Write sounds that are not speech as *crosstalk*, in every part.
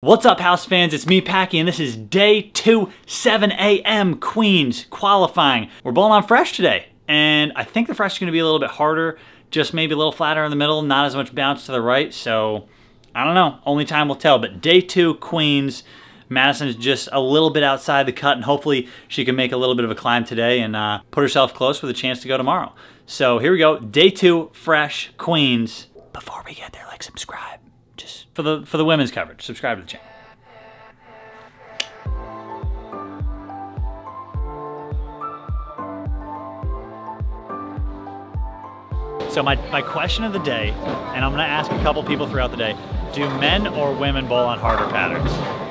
What's up, House fans? It's me, Packy, and this is day two, 7 a.m. Queens qualifying. We're bowling on fresh today, and I think the fresh is going to be a little bit harder, just maybe a little flatter in the middle, not as much bounce to the right, so I don't know. Only time will tell, but day two, Queens. Madison is just a little bit outside the cut, and hopefully she can make a little bit of a climb today and uh, put herself close with a chance to go tomorrow. So here we go, day two, fresh, Queens. Before we get there, like, subscribe for the for the women's coverage. Subscribe to the channel. So my, my question of the day, and I'm gonna ask a couple people throughout the day, do men or women bowl on harder patterns?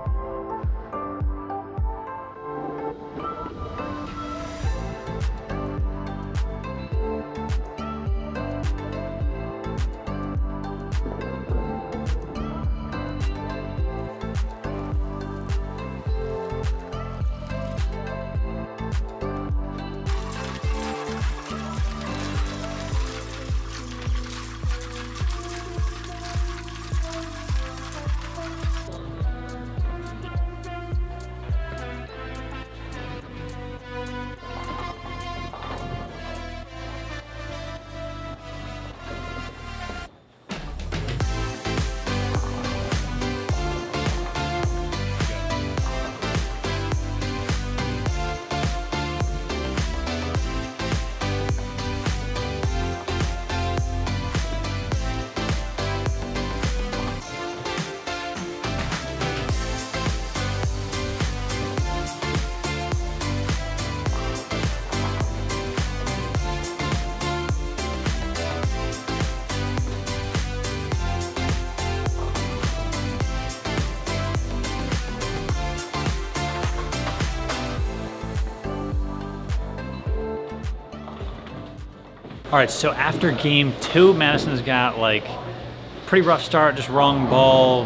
All right, so after game two, Madison's got like pretty rough start, just wrong ball.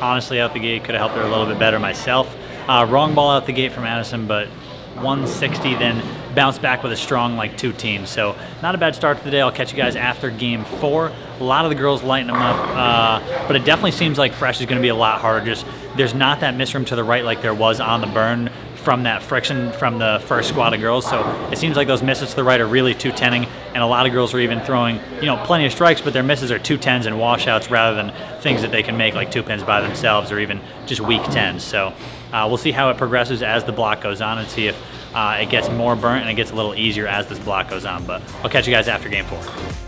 Honestly, out the gate, could have helped her a little bit better myself. Uh, wrong ball out the gate for Madison, but 160, then bounced back with a strong like two teams. So not a bad start to the day. I'll catch you guys after game four. A lot of the girls lighting them up, uh, but it definitely seems like fresh is going to be a lot harder. Just there's not that miss room to the right like there was on the burn from that friction from the first squad of girls. So it seems like those misses to the right are really 210ing, and a lot of girls are even throwing, you know, plenty of strikes, but their misses are 210s and washouts rather than things that they can make like two pins by themselves or even just weak 10s. So uh, we'll see how it progresses as the block goes on and see if uh, it gets more burnt and it gets a little easier as this block goes on. But I'll catch you guys after game four.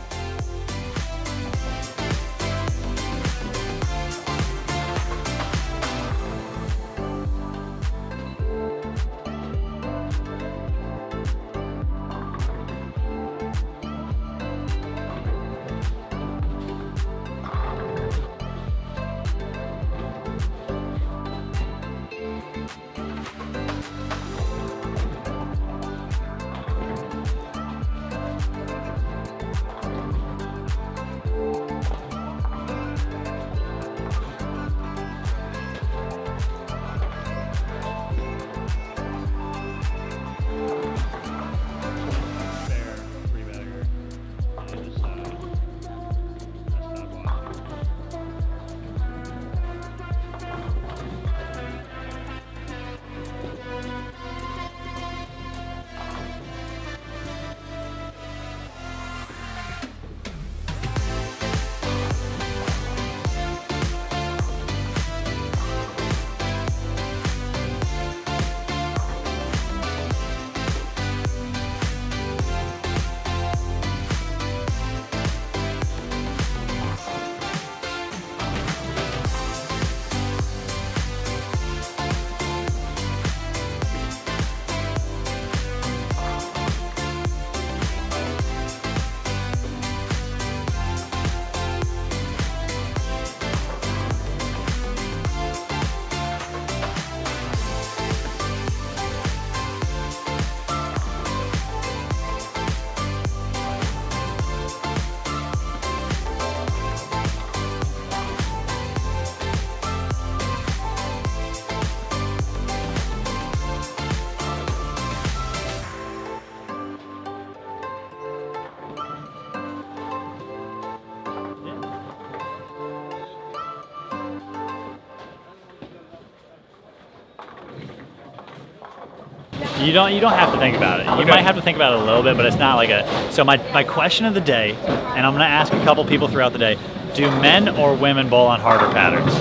You don't you don't have to think about it. You Okay. might have to think about it a little bit, but it's not like a. So my my question of the day, and I'm gonna ask a couple people throughout the day: Do men or women bowl on harder patterns?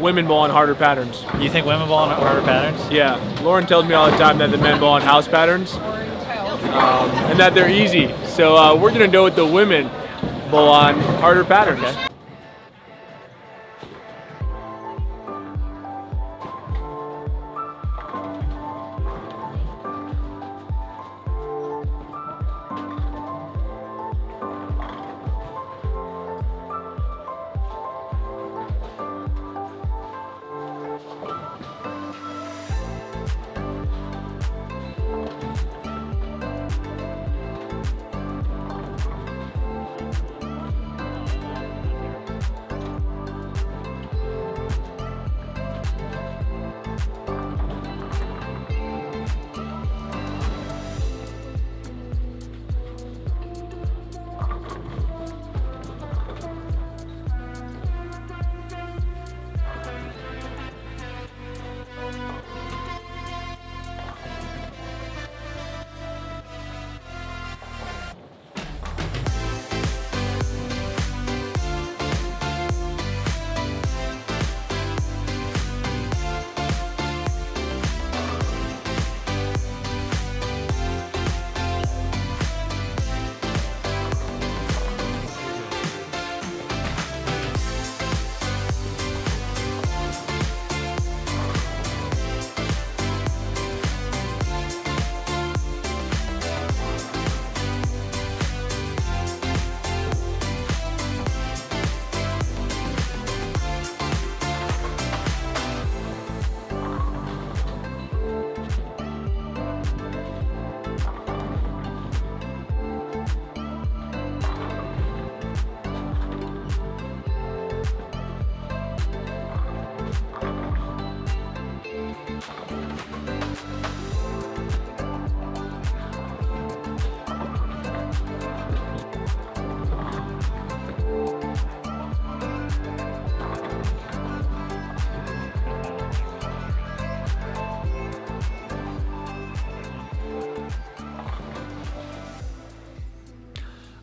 Women bowl on harder patterns. You think women bowl on harder patterns? Yeah, Lauren tells me all the time that the men bowl on house patterns, um, and that they're easy. So uh, we're gonna go with the women bowl on harder patterns. Okay.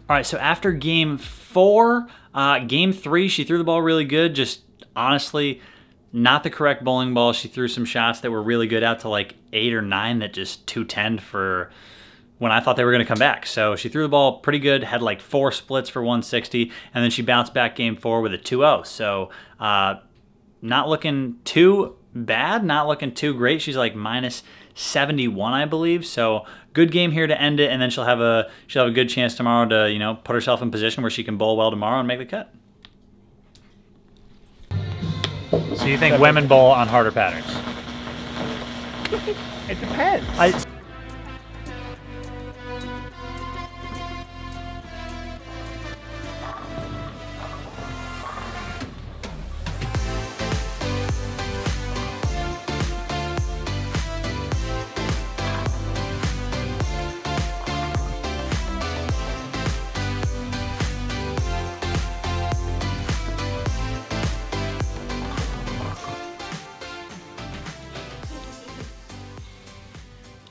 All right, so after game four, uh, game three, she threw the ball really good. Just honestly, not the correct bowling ball. She threw some shots that were really good out to like eight or nine that just 210 for when I thought they were going to come back. So she threw the ball pretty good, had like four splits for 160, and then she bounced back game four with a 2 0. So uh, not looking too bad, not looking too great. She's like minus 71, I believe. So good game here to end it, and then she'll have a she'll have a good chance tomorrow to you know put herself in position where she can bowl well tomorrow and make the cut. So you think women bowl on harder patterns? *laughs* It depends. I,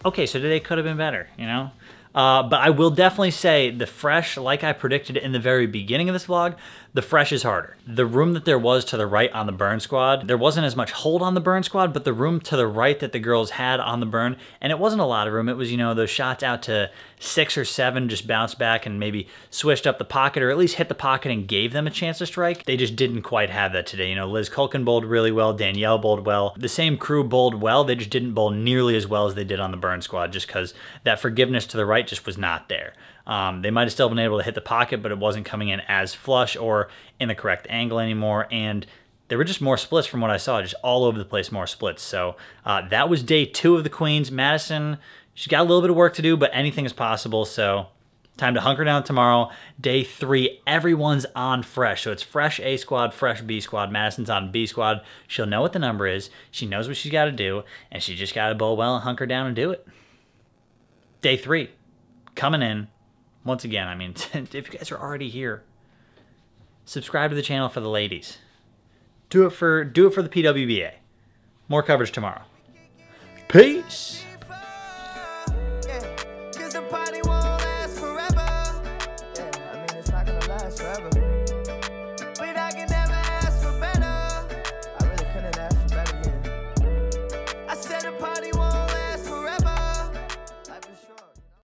okay, so today could have been better, you know? Uh, but I will definitely say the fresh, like I predicted in the very beginning of this vlog, the fresh is harder. The room that there was to the right on the burn squad, there wasn't as much hold on the burn squad, but the room to the right that the girls had on the burn, and it wasn't a lot of room. It was, you know, those shots out to six or seven just bounced back and maybe swished up the pocket or at least hit the pocket and gave them a chance to strike. They just didn't quite have that today. You know, Liz Kuhlkin bowled really well, Danielle bowled well. The same crew bowled well, they just didn't bowl nearly as well as they did on the burn squad just because that forgiveness to the right just was not there. Um, they might have still been able to hit the pocket, but it wasn't coming in as flush or in the correct angle anymore. And there were just more splits from what I saw, just all over the place, more splits. So uh, that was day two of the Queens. Madison, she's got a little bit of work to do, but anything is possible. So time to hunker down tomorrow. Day three, everyone's on fresh. So it's fresh A squad, fresh B squad. Madison's on B squad. She'll know what the number is. She knows what she's got to do, and she just got to bowl well and hunker down and do it. Day three, coming in. Once again, I mean, *laughs* if you guys are already here, subscribe to the channel for the ladies. Do it for do it for the PWBA. More coverage tomorrow. Peace.